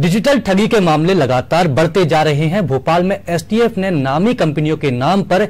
Digital ठगी के मामले लगातार बढ़ते जा रहे हैं। भोपाल में एसटीएफ ने नामी कंपनियों के नाम पर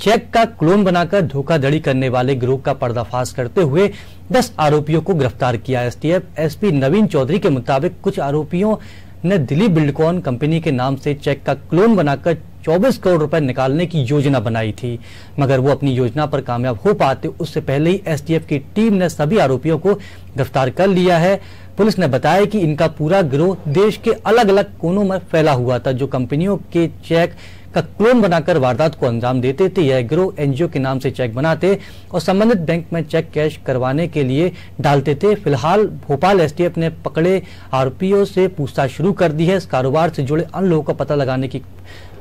चेक का क्लोन बनाकर धोखाधड़ी करने वाले गिरोह का पर्दाफाश करते हुए 10 आरोपियों को गिरफ़्तार किया। एसटीएफ, एसपी नवीन चौधरी के मुताबिक कुछ आरोपियों ने दिलीप बिल्डकॉन कंपनी के नाम से चेक का क्लोन बनाकर 24 करोड़ रुपए निकालने की योजना बनाई थी। मगर वो अपनी योजना पर कामयाब हो पाते उससे पहले ही एसटीएफ की टीम ने सभी आरोपियों को गिरफ़्तार कर लिया है। पुलिस ने बताया कि इनका पूरा गिरोह देश के अलग अलग कोनों में फैला हुआ था जो कंपनियों के चेक का क्लोन बनाकर वारदात को अंजाम देते थे। यह गिरोह एनजीओ के नाम से चेक बनाते और संबंधित बैंक में चेक कैश करवाने के लिए डालते थे। फ़िलहाल भोपाल एसटीएफ ने पकड़े आरोपियों से पूछताछ शुरू कर दी है। इस कारोबार से जुड़े अन्य लोगों का पता लगाने की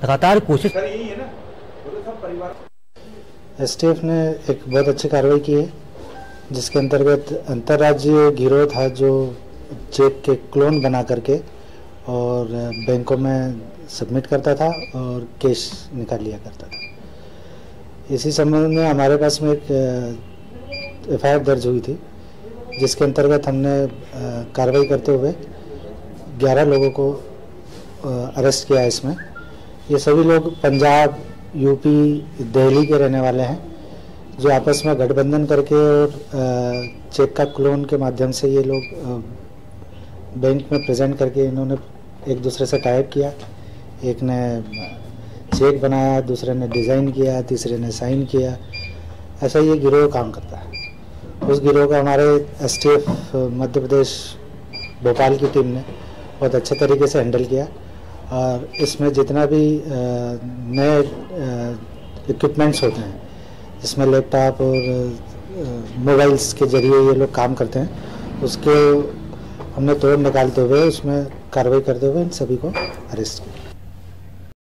लगातार कोशिश एस ने एक बहुत अच्छी कार्रवाई की है जिसके अंतर्गत अंतर्राज्यीय गिरोह था जो चेक के क्लोन बना करके और बैंकों में सबमिट करता था और कैश निकाल लिया करता था। इसी संबंध में हमारे पास में एक एफ़ दर्ज हुई थी, जिसके अंतर्गत हमने कार्रवाई करते हुए 11 लोगों को अरेस्ट किया इसमें। ये सभी लोग पंजाब, यूपी, दिल्ली के रहने वाले हैं, जो आपस में गठबंधन करके और चेक का क्लोन के माध्यम से ये लोग बैंक में प्रेजेंट करके इन्होंने एक दूसरे से टाइप किया। एक ने चेक बनाया, दूसरे ने डिज़ाइन किया, तीसरे ने साइन किया। ऐसा ये गिरोह काम करता है। उस गिरोह का हमारे एस मध्य प्रदेश, भोपाल की टीम ने बहुत अच्छे तरीके से हैंडल किया। और इसमें जितना भी नए इक्विपमेंट्स होते हैं, इसमें लैपटॉप और मोबाइल्स के ज़रिए ये लोग काम करते हैं। उसके हमने तोड़ निकालते हुए उसमें कार्रवाई करते हुए इन सभी को अरेस्ट किया।